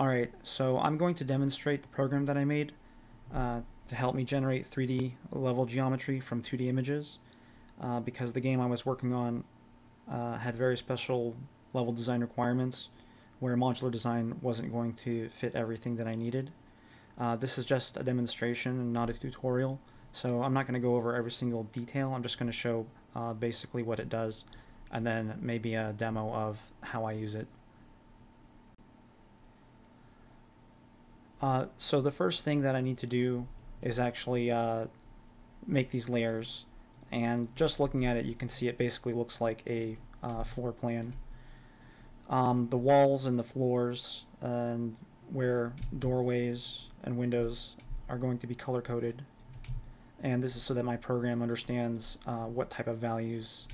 Alright, so I'm going to demonstrate the program that I made uh, to help me generate 3D level geometry from 2D images uh, because the game I was working on uh, had very special level design requirements where modular design wasn't going to fit everything that I needed. Uh, this is just a demonstration and not a tutorial, so I'm not going to go over every single detail. I'm just going to show uh, basically what it does and then maybe a demo of how I use it. Uh, so the first thing that I need to do is actually uh, make these layers and just looking at it you can see it basically looks like a uh, floor plan. Um, the walls and the floors and where doorways and windows are going to be color coded and this is so that my program understands uh, what type of values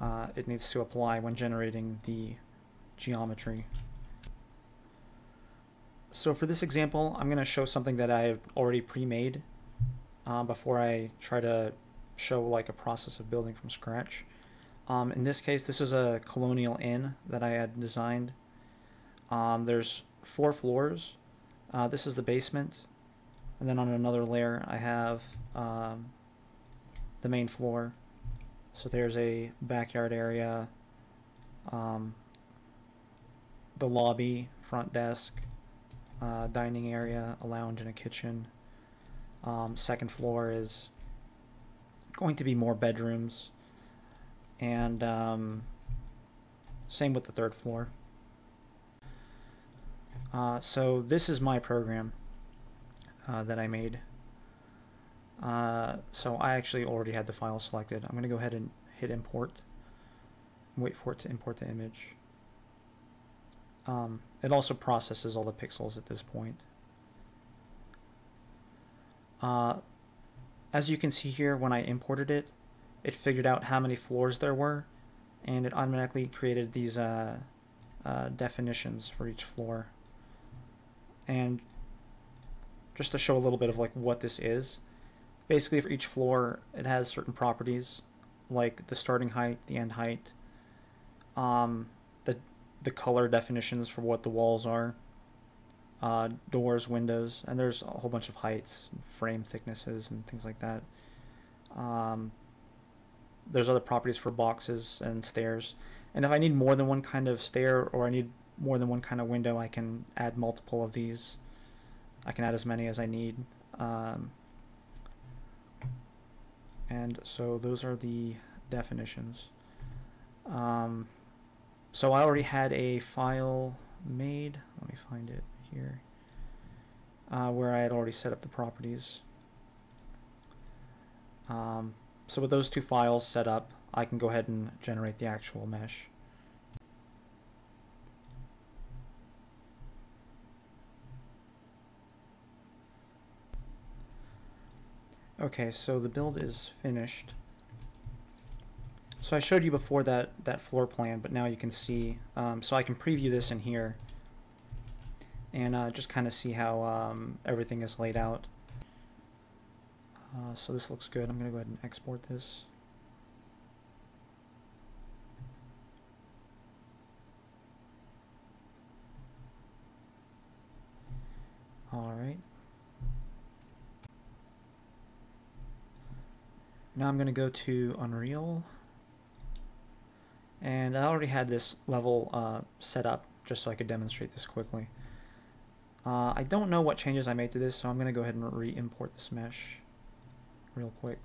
uh, it needs to apply when generating the geometry. So for this example, I'm going to show something that I've already pre-made uh, before I try to show like a process of building from scratch. Um, in this case, this is a colonial inn that I had designed. Um, there's four floors. Uh, this is the basement. And then on another layer, I have um, the main floor. So there's a backyard area, um, the lobby, front desk, uh, dining area, a lounge, and a kitchen. Um, second floor is going to be more bedrooms, and um, same with the third floor. Uh, so this is my program uh, that I made. Uh, so I actually already had the file selected. I'm going to go ahead and hit import. Wait for it to import the image. Um, it also processes all the pixels at this point. Uh, as you can see here, when I imported it, it figured out how many floors there were, and it automatically created these uh, uh, definitions for each floor. And just to show a little bit of like what this is, basically for each floor, it has certain properties, like the starting height, the end height, um, the color definitions for what the walls are, uh, doors, windows, and there's a whole bunch of heights, frame thicknesses, and things like that. Um, there's other properties for boxes and stairs. And if I need more than one kind of stair or I need more than one kind of window, I can add multiple of these. I can add as many as I need. Um, and so those are the definitions. Um, so I already had a file made. Let me find it here. Uh, where I had already set up the properties. Um, so with those two files set up, I can go ahead and generate the actual mesh. Okay, so the build is finished. So I showed you before that, that floor plan, but now you can see, um, so I can preview this in here and uh, just kind of see how um, everything is laid out. Uh, so this looks good. I'm going to go ahead and export this. All right. Now I'm going to go to Unreal. And I already had this level uh, set up just so I could demonstrate this quickly. Uh, I don't know what changes I made to this, so I'm going to go ahead and re-import this mesh real quick.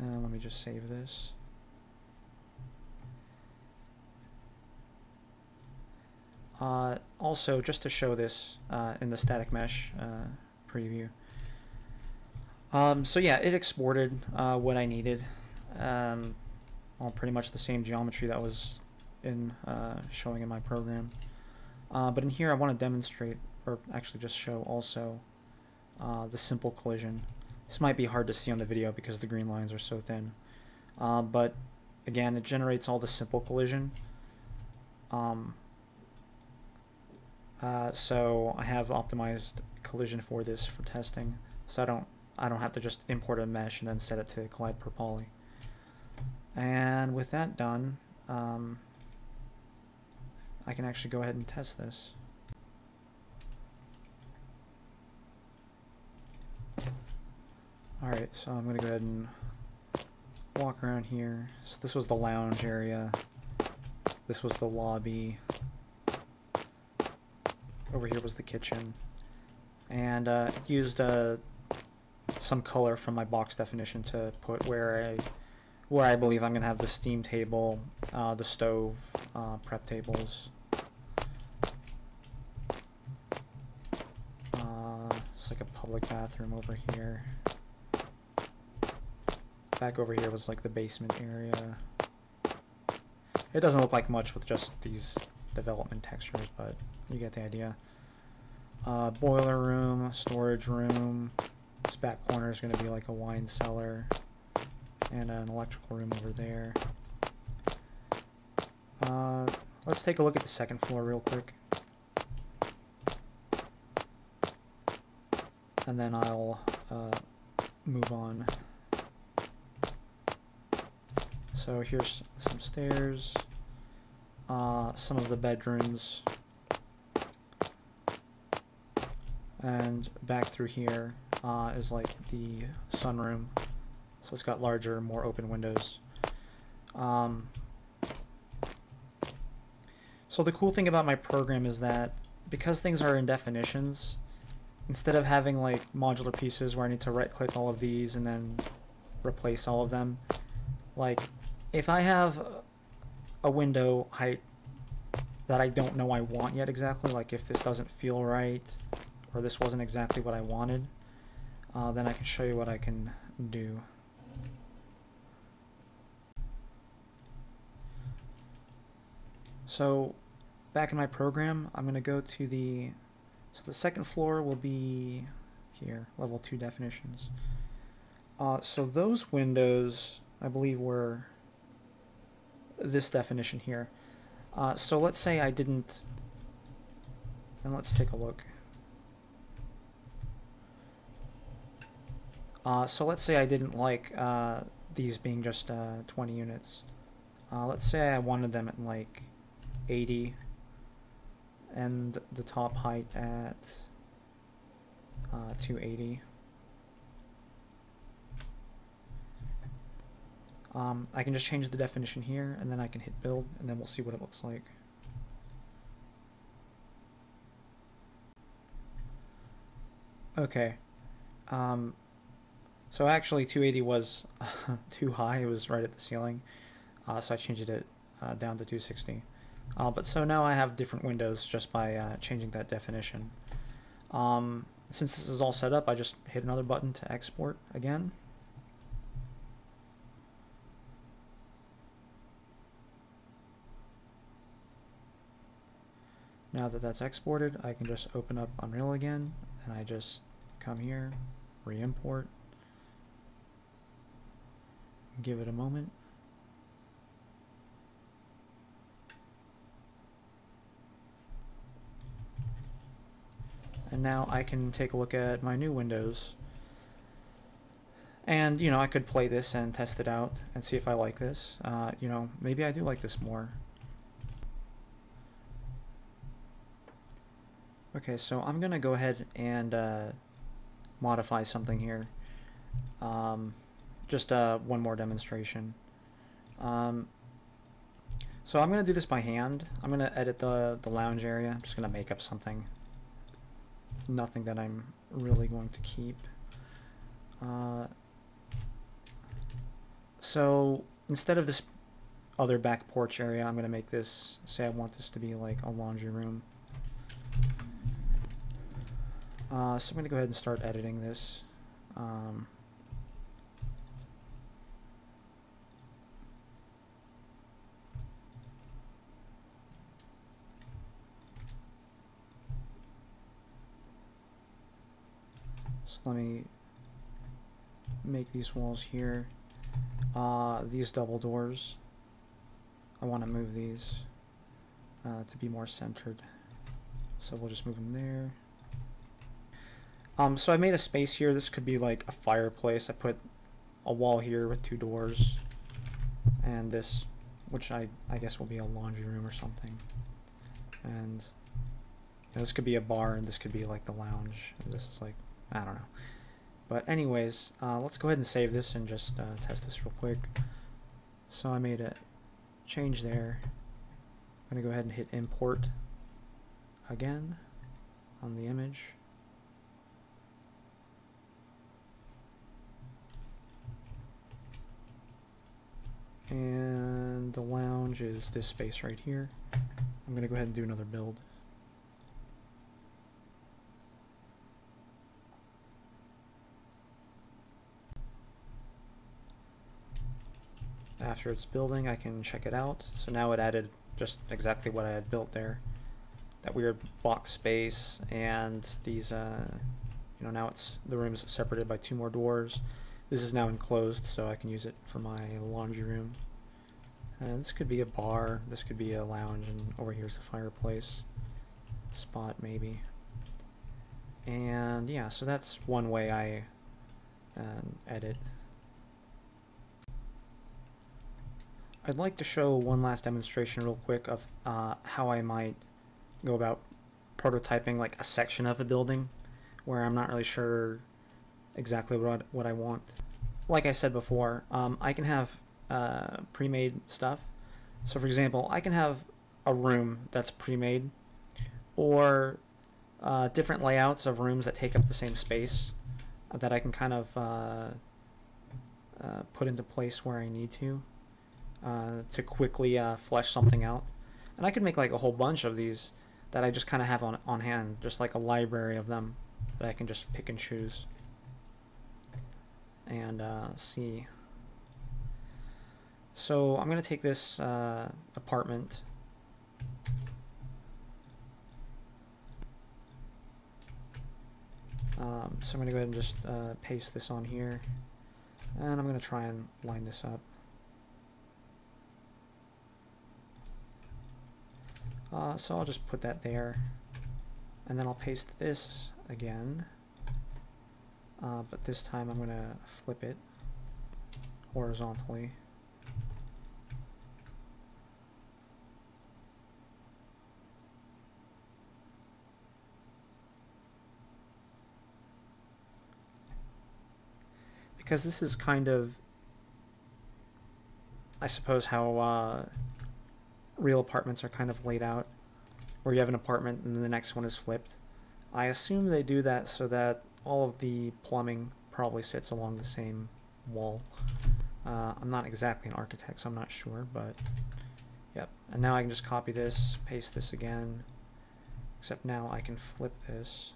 Uh, let me just save this. Uh, also, just to show this uh, in the static mesh uh, preview. Um, so yeah, it exported uh, what I needed. Um, pretty much the same geometry that was in uh, showing in my program. Uh, but in here I want to demonstrate, or actually just show also, the simple collision. This might be hard to see on the video because the green lines are so thin. but again, it generates all the simple collision. Um, Uh, so I have optimized collision for this for testing, so I don't I don't have to just import a mesh and then set it to collide per poly. And with that done, um, I can actually go ahead and test this. Alright, so I'm going to go ahead and walk around here. So this was the lounge area. This was the lobby. Over here was the kitchen. And uh, used uh, some color from my box definition to put where I where I believe I'm going to have the steam table, uh, the stove, uh, prep tables. Uh, it's like a public bathroom over here. Back over here was like the basement area. It doesn't look like much with just these development textures, but you get the idea. Uh, boiler room, storage room. This back corner is going to be like a wine cellar and an electrical room over there. Uh, let's take a look at the second floor real quick. And then I'll uh, move on. So here's some stairs, some of the bedrooms, and back through here uh, is like the sunroom. So it's got larger, more open windows. Um, so the cool thing about my program is that because things are in definitions, instead of having like modular pieces where I need to right click all of these and then replace all of them, like if I have a window height that I don't know I want yet exactly, like if this doesn't feel right or this wasn't exactly what I wanted, uh, then I can show you what I can do. So back in my program, I'm going to go to the, so the second floor will be here, level 2 definitions. Uh, so those windows, I believe, were this definition here. Uh, so let's say I didn't, and let's take a look. Uh, so let's say I didn't like uh, these being just uh, 20 units. Uh, let's say I wanted them at like 80 and the top height at uh, 280. Um, I can just change the definition here and then I can hit build and then we'll see what it looks like. Okay. Um, so actually 280 was too high, it was right at the ceiling. Uh, so I changed it uh, down to 260. Uh, but so now I have different windows just by uh, changing that definition. Um, since this is all set up, I just hit another button to export again. Now that that's exported, I can just open up Unreal again, and I just come here, re-import, give it a moment. And now I can take a look at my new windows. And, you know, I could play this and test it out and see if I like this. Uh, you know, maybe I do like this more. Okay, so I'm going to go ahead and uh, modify something here. Um, just uh, one more demonstration. Um, so I'm going to do this by hand. I'm going to edit the, the lounge area. I'm just going to make up something nothing that I'm really going to keep. Uh, so instead of this other back porch area, I'm going to make this, say I want this to be like a laundry room. Uh, so I'm going to go ahead and start editing this. Um, let me make these walls here. Uh, these double doors, I want to move these uh, to be more centered. So we'll just move them there. Um, so I made a space here. This could be like a fireplace. I put a wall here with two doors. And this, which I, I guess will be a laundry room or something. And this could be a bar and this could be like the lounge. This is like, I don't know. But anyways, uh, let's go ahead and save this and just uh, test this real quick. So I made a change there. I'm going to go ahead and hit import again on the image. And the lounge is this space right here. I'm going to go ahead and do another build. After it's building, I can check it out. So now it added just exactly what I had built there. That weird box space and these, uh, you know, now it's the room is separated by two more doors. This is now enclosed, so I can use it for my laundry room. And this could be a bar, this could be a lounge, and over here's the fireplace spot, maybe. And yeah, so that's one way I um, edit I'd like to show one last demonstration real quick of uh, how I might go about prototyping like a section of a building where I'm not really sure exactly what, what I want. Like I said before, um, I can have uh, pre-made stuff. So for example, I can have a room that's pre-made or uh, different layouts of rooms that take up the same space that I can kind of uh, uh put into place where I need to. Uh, to quickly uh, flesh something out. And I could make like a whole bunch of these that I just kind of have on, on hand, just like a library of them that I can just pick and choose. And uh, see. So I'm going to take this uh, apartment Um, so I'm going to go ahead and just uh, paste this on here. And I'm going to try and line this up. Uh, so I'll just put that there. And then I'll paste this again. Uh, but this time I'm going to flip it horizontally. Because this is kind of, I suppose, how uh, real apartments are kind of laid out, where you have an apartment and the next one is flipped. I assume they do that so that all of the plumbing probably sits along the same wall. Uh, I'm not exactly an architect, so I'm not sure, but yep. And now I can just copy this, paste this again, except now I can flip this.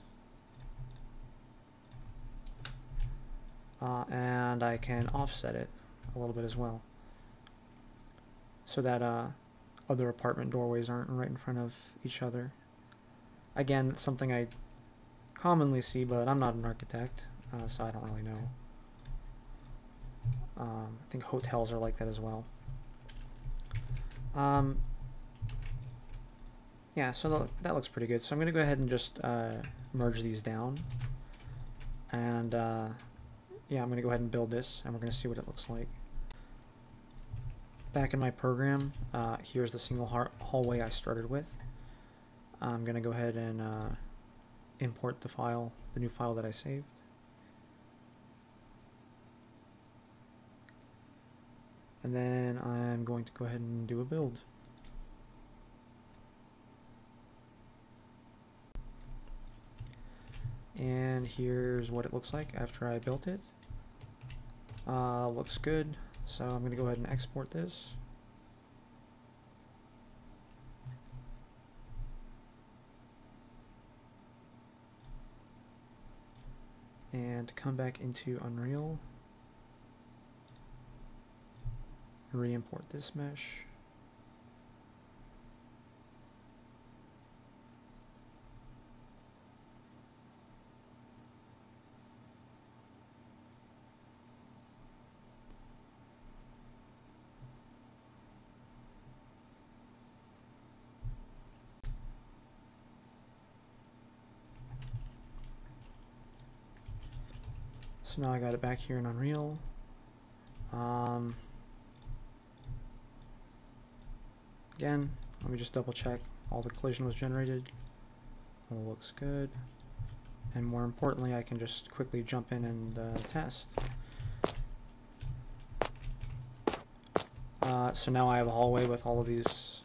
Uh, and I can offset it a little bit as well so that uh, other apartment doorways aren't right in front of each other. Again, it's something I commonly see, but I'm not an architect, uh, so I don't really know. Um, I think hotels are like that as well. Um, yeah, so that, that looks pretty good. So I'm going to go ahead and just uh, merge these down. And uh, yeah, I'm going to go ahead and build this, and we're going to see what it looks like back in my program, uh, here's the single hallway I started with. I'm going to go ahead and uh, import the file, the new file that I saved. And then I'm going to go ahead and do a build. And here's what it looks like after I built it. Uh, looks good. So I'm going to go ahead and export this. And come back into Unreal. Re-import this mesh. So now I got it back here in Unreal. Um, again, let me just double check all the collision was generated. All looks good. And more importantly, I can just quickly jump in and uh, test. Uh, so now I have a hallway with all of these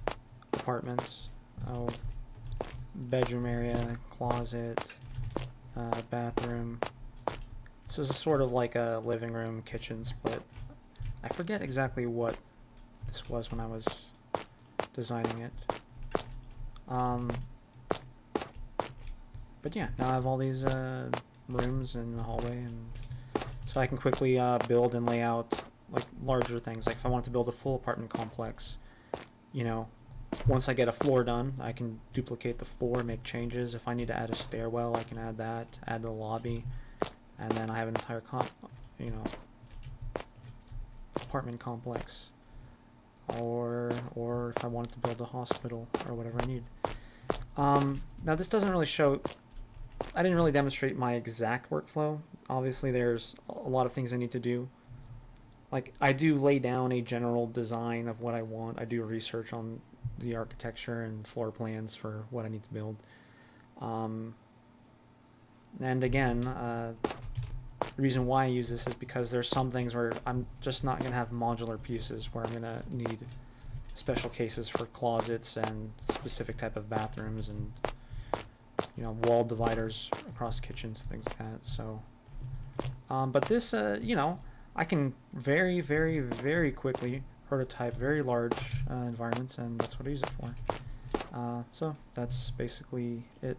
apartments. Oh, bedroom area, closet, uh, bathroom. So this is sort of like a living room, kitchen split. I forget exactly what this was when I was designing it. Um, but yeah, now I have all these uh, rooms in the hallway, and so I can quickly uh, build and lay out like larger things. Like if I want to build a full apartment complex, you know, once I get a floor done, I can duplicate the floor, make changes. If I need to add a stairwell, I can add that, add the lobby, and then I have an entire comp, you know, apartment complex. Or, or if I wanted to build a hospital or whatever I need. Um, now this doesn't really show, I didn't really demonstrate my exact workflow. Obviously there's a lot of things I need to do. Like I do lay down a general design of what I want. I do research on the architecture and floor plans for what I need to build. Um, and again, uh, the reason why I use this is because there's some things where I'm just not going to have modular pieces where I'm going to need special cases for closets and specific type of bathrooms and you know wall dividers across kitchens and things like that. So, um, but this, uh, you know, I can very, very, very quickly prototype very large uh, environments, and that's what I use it for. Uh, so that's basically it.